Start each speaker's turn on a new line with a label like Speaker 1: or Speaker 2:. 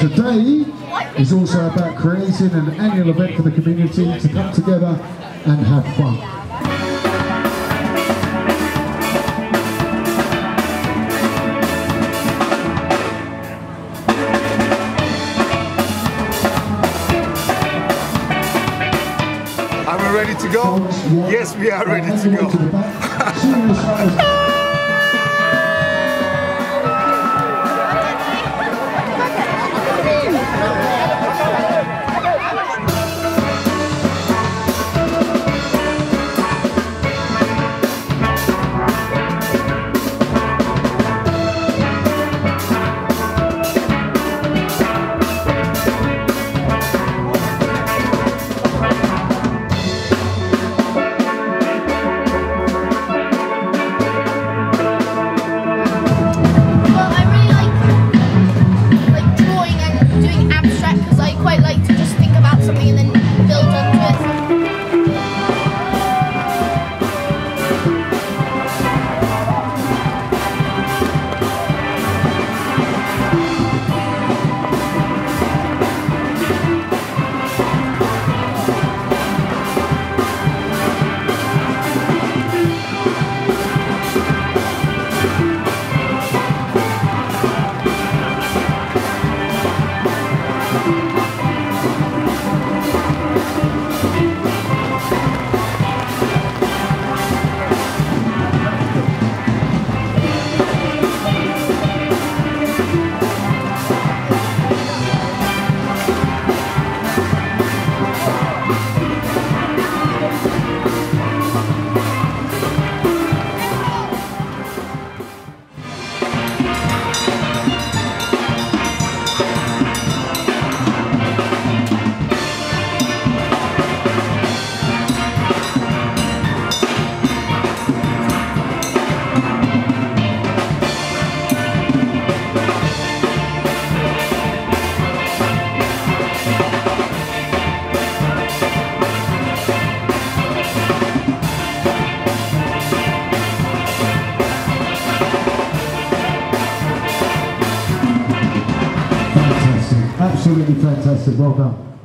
Speaker 1: Today is also about creating an annual event for the community to come together and have fun.
Speaker 2: Are we ready to go? Yes, we are ready to go.
Speaker 1: Fantastic, absolutely fantastic. Well.